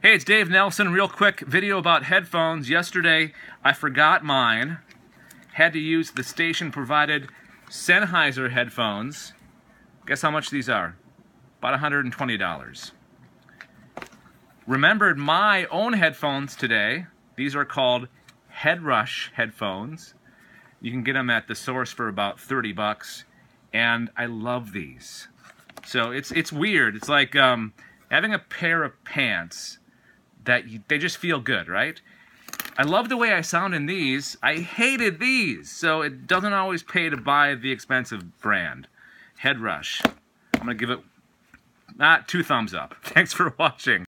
Hey, it's Dave Nelson. Real quick video about headphones. Yesterday, I forgot mine. Had to use the station provided Sennheiser headphones. Guess how much these are? About $120. Remembered my own headphones today. These are called Headrush headphones. You can get them at the source for about 30 bucks. And I love these. So it's it's weird. It's like um, having a pair of pants that you, they just feel good, right? I love the way I sound in these. I hated these, so it doesn't always pay to buy the expensive brand. Headrush. I'm gonna give it not two thumbs up. Thanks for watching.